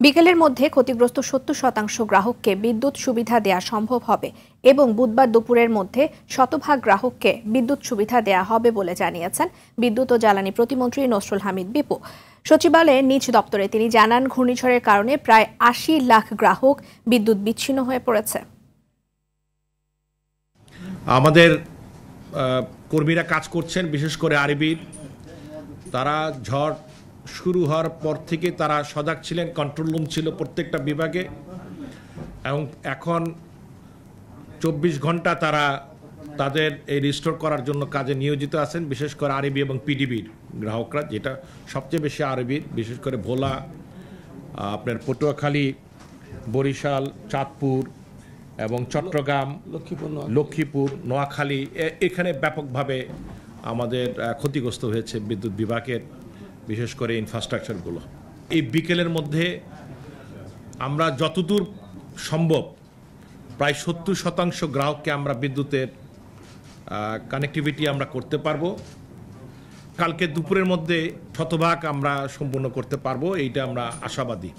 বিকেলের মধ্যে ক্ষতিগ্রস্ত সত্তর শতাংশ গ্রাহককে বিদ্যুৎ সুবিধা দেয়া সম্ভব হবে এবং বুধবার দুপুরের মধ্যে শতভাগ গ্রাহককে বিদ্যুৎ সুবিধা দেয়া হবে বলে জানিয়েছেন বিদ্যুৎ ও জ্বালানি প্রতিমন্ত্রী নসরুল হামিদ বিপু। সচিবালয়ে নিজ দপ্তরে তিনি জানান, ঘূর্ণিঝড়ের কারণে প্রায় আশি লাখ গ্রাহক বিদ্যুৎ বিচ্ছিন্ন হয়ে পড়েছে। আমাদের কর্মীরা কাজ করছেন, বিশেষ করে আরবির তারা ঝড় শুরু হওয়ার পর থেকে তারা সজাগ ছিলেন কন্ট্রোল রুম ছিল প্রত্যেকটা বিভাগে এবং এখন চব্বিশ ঘণ্টা তারা তাদের এই রিস্টোর করার জন্য কাজে নিয়োজিত আছেন বিশেষ করে আরবি এবং পিডিবির গ্রাহকরা যেটা সবচেয়ে বেশি আরবির বিশেষ করে ভোলা আপনার পটুয়াখালী বরিশাল চাঁদপুর এবং চট্টগ্রাম লক্ষ্মীপূর্ণ লক্ষ্মীপুর নোয়াখালী এ- এখানে ব্যাপকভাবে আমাদের ক্ষতিগ্রস্ত হয়েছে বিদ্যুৎ বিভাগের বিশেষ করে ইনফ্রাস্ট্রাকচারগুলো এই বিকেলের মধ্যে আমরা যতদূর সম্ভব প্রায় সত্তর শতাংশ গ্রাহককে আমরা বিদ্যুতের কানেক্টিভিটি আমরা করতে পারব। কালকে দুপুরের মধ্যে শতভাগ আমরা সম্পূর্ণ করতে পারব, এইটা আমরা আশাবাদী।